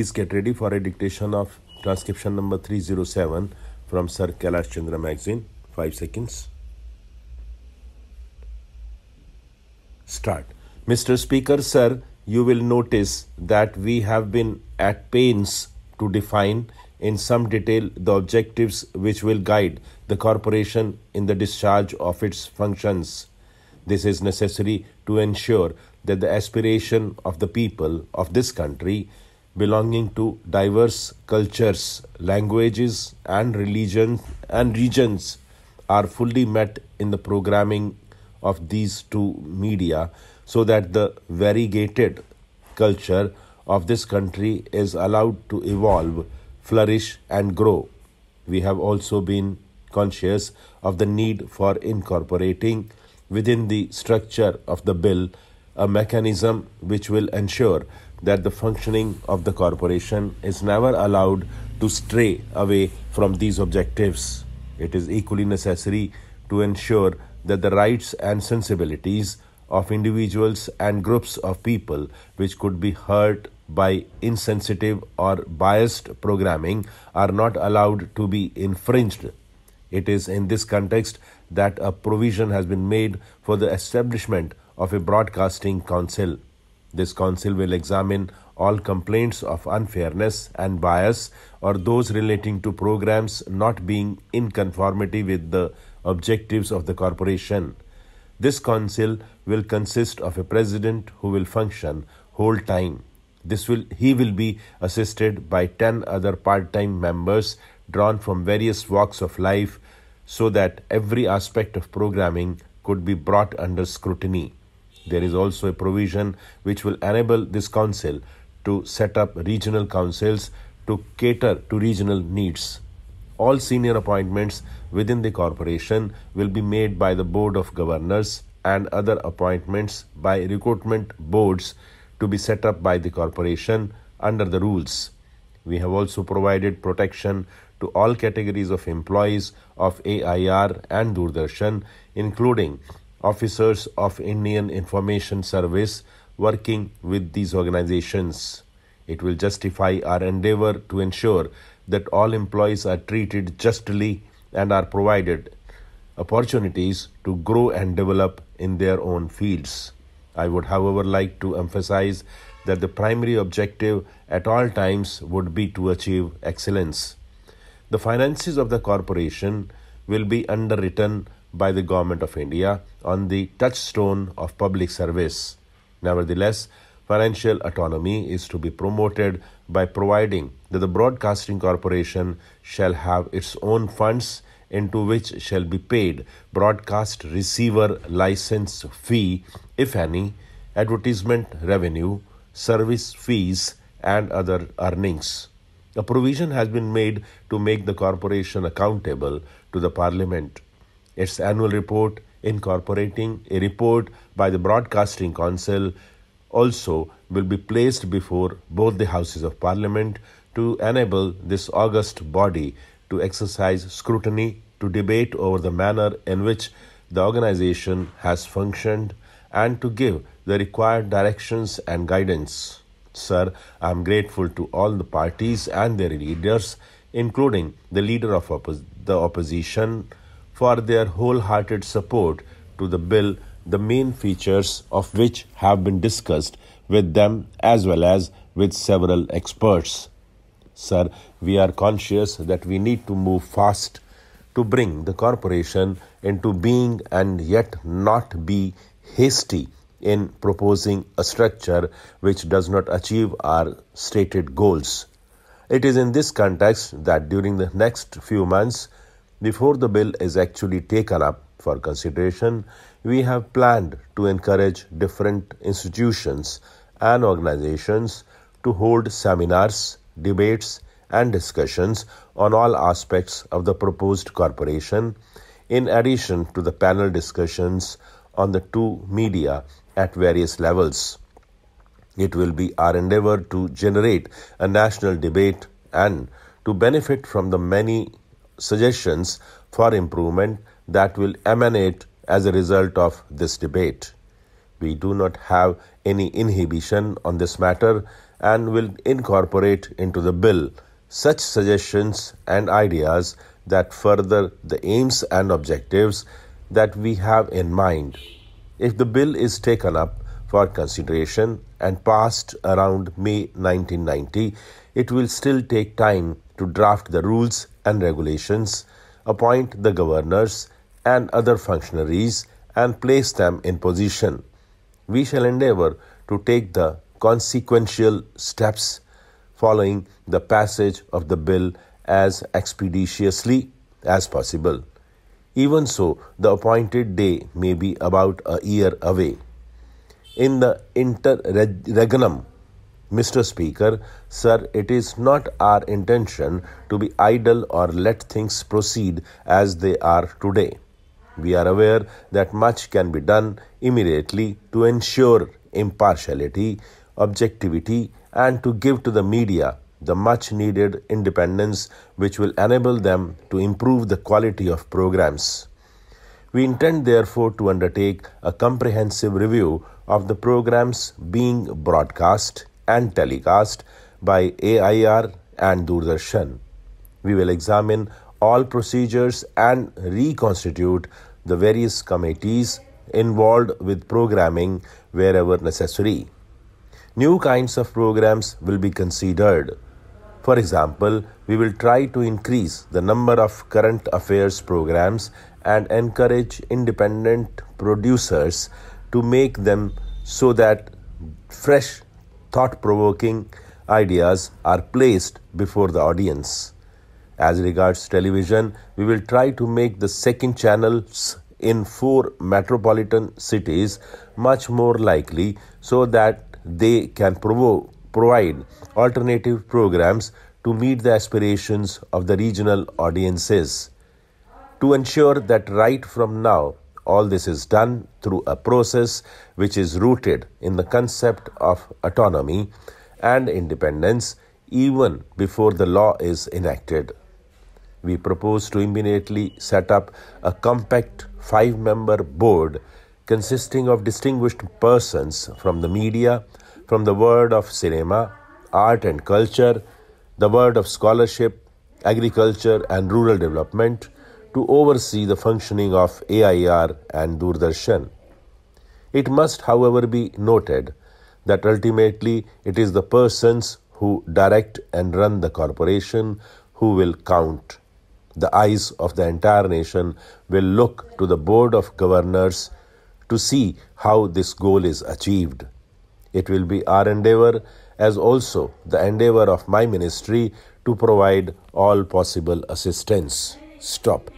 Please get ready for a dictation of transcription number 307 from Sir Kailash Chandra magazine. 5 seconds. Start. Mr. Speaker, sir, you will notice that we have been at pains to define in some detail the objectives which will guide the corporation in the discharge of its functions. This is necessary to ensure that the aspiration of the people of this country belonging to diverse cultures, languages and religions and regions are fully met in the programming of these two media so that the variegated culture of this country is allowed to evolve, flourish and grow. We have also been conscious of the need for incorporating within the structure of the bill a mechanism which will ensure that the functioning of the corporation is never allowed to stray away from these objectives. It is equally necessary to ensure that the rights and sensibilities of individuals and groups of people which could be hurt by insensitive or biased programming are not allowed to be infringed. It is in this context that a provision has been made for the establishment of a broadcasting council. This council will examine all complaints of unfairness and bias or those relating to programs not being in conformity with the objectives of the corporation. This council will consist of a president who will function whole time. This will he will be assisted by 10 other part-time members drawn from various walks of life so that every aspect of programming could be brought under scrutiny. There is also a provision which will enable this council to set up regional councils to cater to regional needs. All senior appointments within the corporation will be made by the Board of Governors and other appointments by recruitment boards to be set up by the corporation under the rules. We have also provided protection to all categories of employees of AIR and Doordarshan, including officers of Indian Information Service working with these organizations. It will justify our endeavor to ensure that all employees are treated justly and are provided opportunities to grow and develop in their own fields. I would, however, like to emphasize that the primary objective at all times would be to achieve excellence. The finances of the corporation will be underwritten by the Government of India on the touchstone of public service. Nevertheless, financial autonomy is to be promoted by providing that the Broadcasting Corporation shall have its own funds into which shall be paid broadcast receiver license fee, if any, advertisement revenue, service fees, and other earnings. A provision has been made to make the corporation accountable to the Parliament. Its annual report, incorporating a report by the Broadcasting Council, also will be placed before both the Houses of Parliament to enable this august body to exercise scrutiny, to debate over the manner in which the organization has functioned, and to give the required directions and guidance. Sir, I am grateful to all the parties and their leaders, including the leader of oppos- the opposition, for their wholehearted support to the bill, the main features of which have been discussed with them as well as with several experts. Sir, we are conscious that we need to move fast to bring the corporation into being and yet not be hasty in proposing a structure which does not achieve our stated goals. It is in this context that during the next few months, before the bill is actually taken up for consideration, we have planned to encourage different institutions and organizations to hold seminars, debates, and discussions on all aspects of the proposed corporation, in addition to the panel discussions on the two media at various levels. It will be our endeavor to generate a national debate and to benefit from the many suggestions for improvement that will emanate as a result of this debate. We do not have any inhibition on this matter and will incorporate into the bill such suggestions and ideas that further the aims and objectives that we have in mind. If the bill is taken up for consideration and passed around May 1990, it will still take time to draft the rules and regulations, appoint the governors and other functionaries, and place them in position. We shall endeavor to take the consequential steps following the passage of the bill as expeditiously as possible. Even so, the appointed day may be about a year away. In the interregnum, Mr. Speaker, sir, it is not our intention to be idle or let things proceed as they are today. We are aware that much can be done immediately to ensure impartiality, objectivity, and to give to the media the much needed independence which will enable them to improve the quality of programs. We intend therefore to undertake a comprehensive review of the programs being broadcast and telecast by AIR and Doordarshan. We will examine all procedures and reconstitute the various committees involved with programming wherever necessary. New kinds of programs will be considered for example, we will try to increase the number of current affairs programs and encourage independent producers to make them so that fresh, thought provoking ideas are placed before the audience. As regards television, we will try to make the second channels in four metropolitan cities much more likely so that they can provoke provide alternative programs to meet the aspirations of the regional audiences. To ensure that right from now, all this is done through a process which is rooted in the concept of autonomy and independence even before the law is enacted. We propose to immediately set up a compact five member board consisting of distinguished persons from the media, from the world of cinema, art and culture, the world of scholarship, agriculture, and rural development to oversee the functioning of AIR and Doordarshan. It must, however, be noted that ultimately it is the persons who direct and run the corporation who will count. The eyes of the entire nation will look to the Board of Governors to see how this goal is achieved. It will be our endeavor, as also the endeavor of my ministry, to provide all possible assistance. Stop.